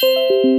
Música